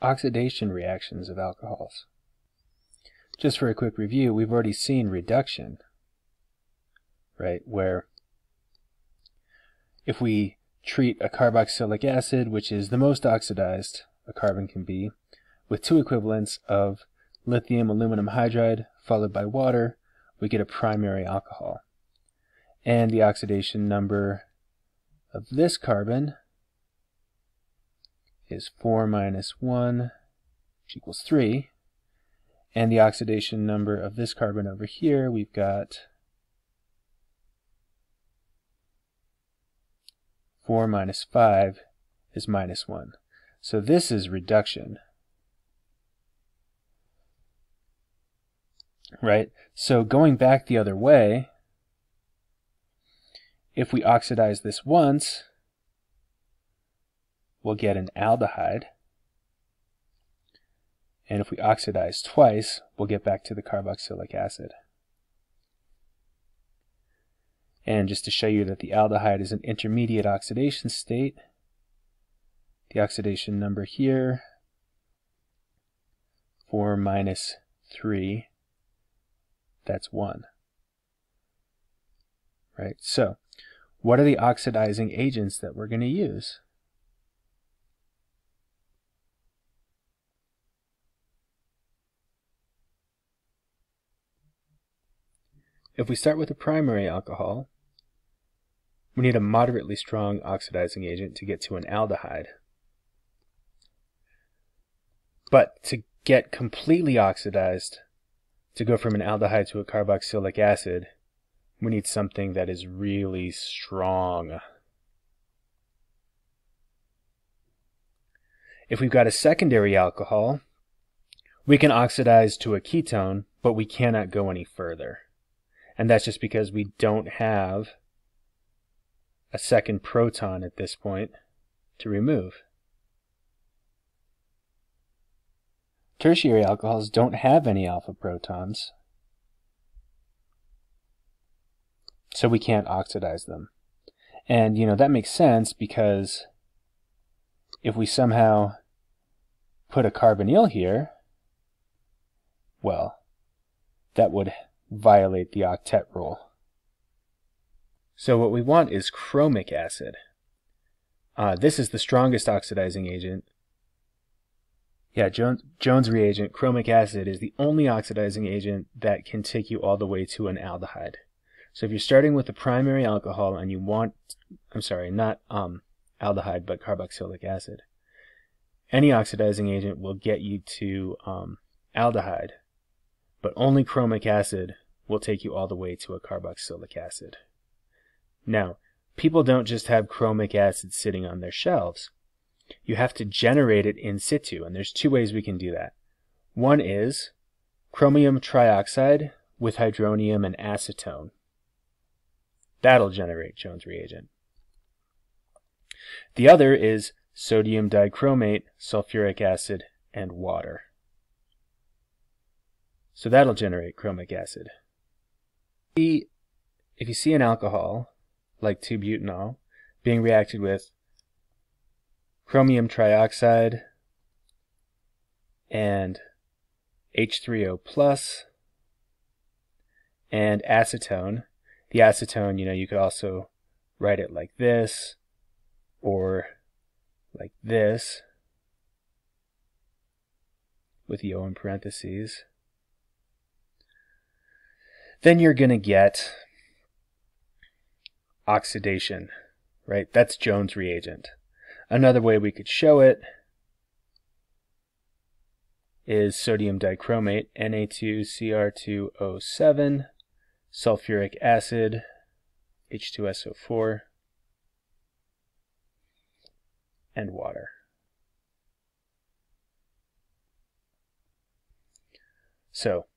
oxidation reactions of alcohols. Just for a quick review, we've already seen reduction, right, where if we treat a carboxylic acid, which is the most oxidized a carbon can be, with two equivalents of lithium aluminum hydride followed by water, we get a primary alcohol. And the oxidation number of this carbon is 4 minus 1, which equals 3. And the oxidation number of this carbon over here, we've got 4 minus 5 is minus 1. So this is reduction. Right? So going back the other way, if we oxidize this once, we'll get an aldehyde. And if we oxidize twice, we'll get back to the carboxylic acid. And just to show you that the aldehyde is an intermediate oxidation state, the oxidation number here, 4 minus 3, that's 1. Right, so what are the oxidizing agents that we're going to use? If we start with a primary alcohol, we need a moderately strong oxidizing agent to get to an aldehyde. But to get completely oxidized, to go from an aldehyde to a carboxylic acid, we need something that is really strong. If we've got a secondary alcohol, we can oxidize to a ketone, but we cannot go any further. And that's just because we don't have a second proton at this point to remove. Tertiary alcohols don't have any alpha protons, so we can't oxidize them. And, you know, that makes sense because if we somehow put a carbonyl here, well, that would violate the octet rule. So what we want is chromic acid. Uh, this is the strongest oxidizing agent. Yeah, Jones, Jones reagent, chromic acid, is the only oxidizing agent that can take you all the way to an aldehyde. So if you're starting with a primary alcohol and you want, I'm sorry, not um, aldehyde, but carboxylic acid, any oxidizing agent will get you to um, aldehyde, but only chromic acid will take you all the way to a carboxylic acid. Now, people don't just have chromic acid sitting on their shelves. You have to generate it in situ, and there's two ways we can do that. One is chromium trioxide with hydronium and acetone. That'll generate Jones reagent. The other is sodium dichromate, sulfuric acid, and water. So that'll generate chromic acid. If you see an alcohol like 2-butanol, being reacted with chromium trioxide and H3O plus and acetone. The acetone, you know, you could also write it like this or like this with the O in parentheses. Then you're going to get oxidation, right? That's Jones reagent. Another way we could show it is sodium dichromate, Na2Cr2O7, sulfuric acid, H2SO4, and water. So,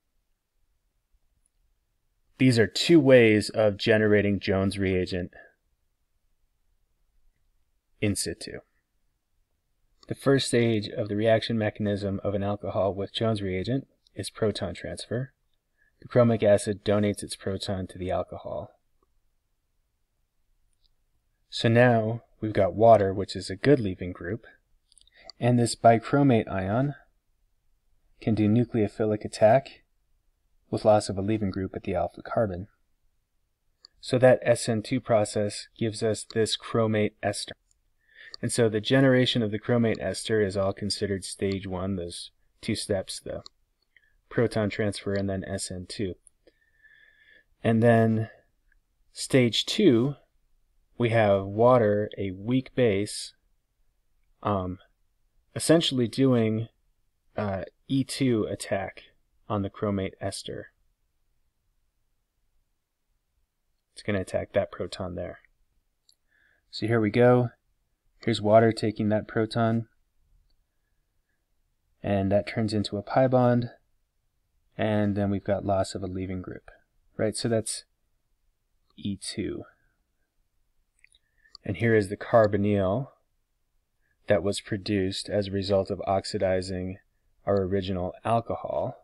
these are two ways of generating Jones reagent in situ. The first stage of the reaction mechanism of an alcohol with Jones reagent is proton transfer. The chromic acid donates its proton to the alcohol. So now we've got water, which is a good leaving group, And this bichromate ion can do nucleophilic attack with loss of a leaving group at the alpha carbon. So that SN2 process gives us this chromate ester. And so the generation of the chromate ester is all considered stage one, those two steps, the proton transfer and then SN2. And then stage two, we have water, a weak base, um, essentially doing uh, E2 attack on the chromate ester. It's going to attack that proton there. So here we go. Here's water taking that proton. And that turns into a pi bond. And then we've got loss of a leaving group. Right, so that's E2. And here is the carbonyl that was produced as a result of oxidizing our original alcohol.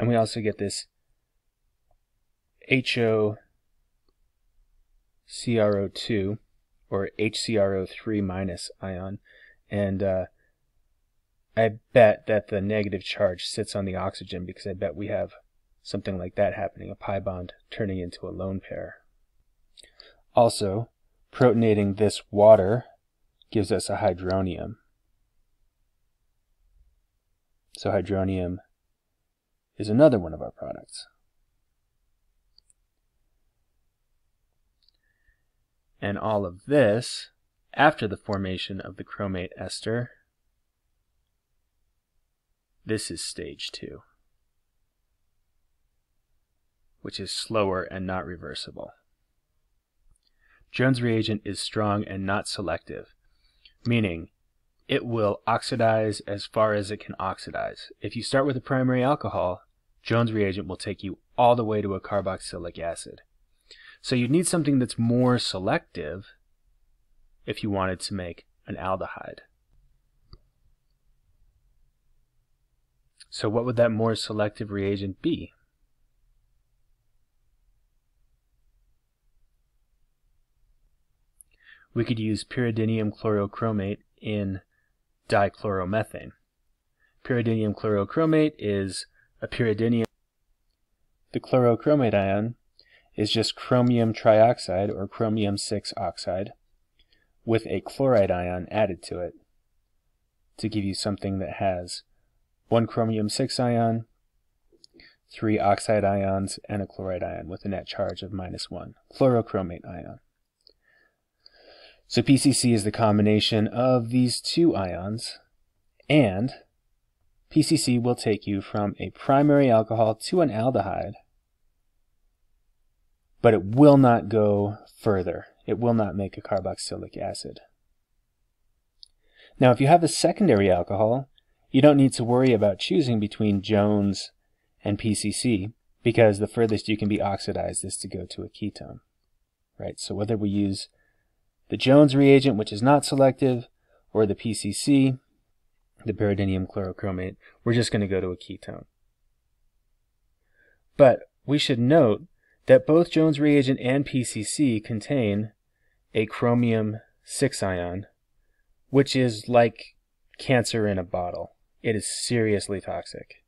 And we also get this HOCRO2 or HCRO3 minus ion. And uh, I bet that the negative charge sits on the oxygen because I bet we have something like that happening, a pi bond turning into a lone pair. Also, protonating this water gives us a hydronium. So hydronium is another one of our products. And all of this after the formation of the chromate ester. This is stage two, which is slower and not reversible. Jones reagent is strong and not selective, meaning it will oxidize as far as it can oxidize. If you start with a primary alcohol, Jones reagent will take you all the way to a carboxylic acid. So you'd need something that's more selective if you wanted to make an aldehyde. So what would that more selective reagent be? We could use pyridinium chlorochromate in dichloromethane. Pyridinium chlorochromate is a pyridinium. The chlorochromate ion is just chromium trioxide or chromium 6 oxide with a chloride ion added to it to give you something that has one chromium 6 ion, three oxide ions, and a chloride ion with a net charge of minus 1, chlorochromate ion. So PCC is the combination of these two ions, and PCC will take you from a primary alcohol to an aldehyde but it will not go further. It will not make a carboxylic acid. Now, if you have a secondary alcohol, you don't need to worry about choosing between Jones and PCC because the furthest you can be oxidized is to go to a ketone. Right? So whether we use the Jones reagent, which is not selective, or the PCC, the pyridinium chlorochromate, we're just going to go to a ketone. But we should note that both Jones reagent and PCC contain a chromium 6 ion, which is like cancer in a bottle. It is seriously toxic.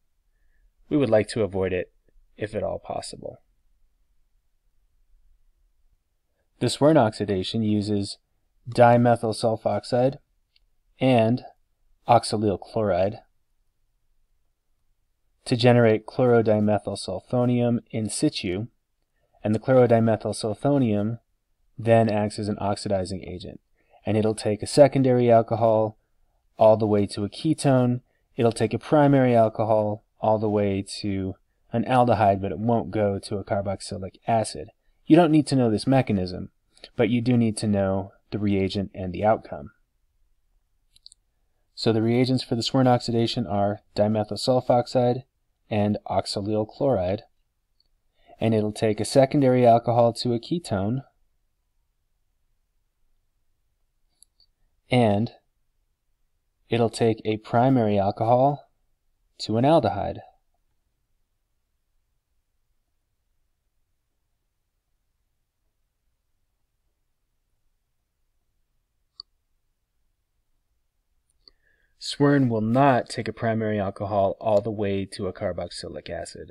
We would like to avoid it if at all possible. The Swern oxidation uses dimethyl sulfoxide and oxalyl chloride to generate chlorodimethylsulfonium in situ and the chlorodimethylsulfonium then acts as an oxidizing agent. And it'll take a secondary alcohol all the way to a ketone. It'll take a primary alcohol all the way to an aldehyde, but it won't go to a carboxylic acid. You don't need to know this mechanism, but you do need to know the reagent and the outcome. So the reagents for the Swern oxidation are dimethyl sulfoxide and oxalyl chloride and it'll take a secondary alcohol to a ketone and it'll take a primary alcohol to an aldehyde. Swern will not take a primary alcohol all the way to a carboxylic acid.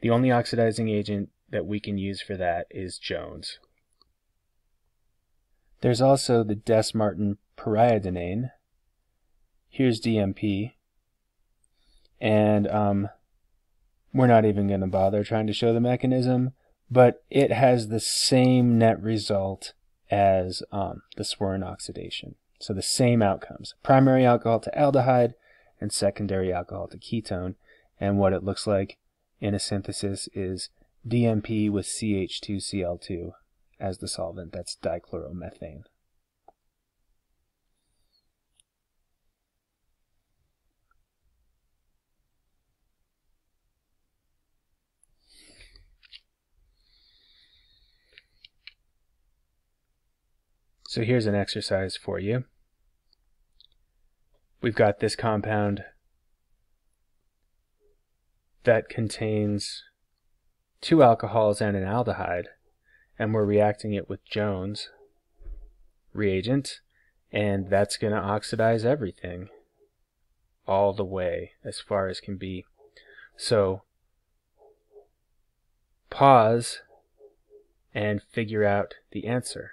The only oxidizing agent that we can use for that is Jones. There's also the Dess-Martin periodinane. Here's DMP. And um, we're not even going to bother trying to show the mechanism, but it has the same net result as um, the Swern oxidation. So the same outcomes. Primary alcohol to aldehyde and secondary alcohol to ketone. And what it looks like in a synthesis is DMP with CH2Cl2 as the solvent. That's dichloromethane. So here's an exercise for you. We've got this compound that contains two alcohols and an aldehyde, and we're reacting it with Jones reagent, and that's going to oxidize everything all the way as far as can be. So pause and figure out the answer.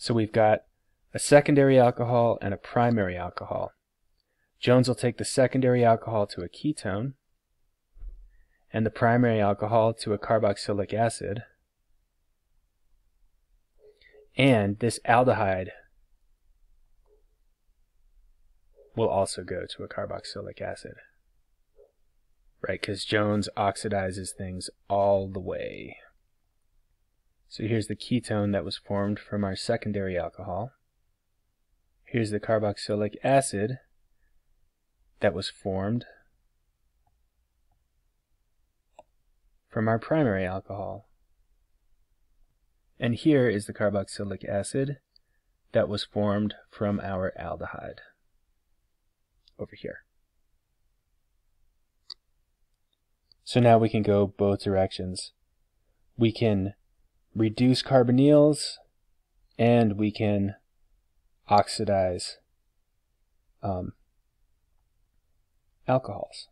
So we've got a secondary alcohol and a primary alcohol. Jones will take the secondary alcohol to a ketone and the primary alcohol to a carboxylic acid. And this aldehyde will also go to a carboxylic acid. Right, because Jones oxidizes things all the way. So here's the ketone that was formed from our secondary alcohol. Here's the carboxylic acid that was formed from our primary alcohol. And here is the carboxylic acid that was formed from our aldehyde over here. So now we can go both directions. We can reduce carbonyls and we can oxidize um, alcohols.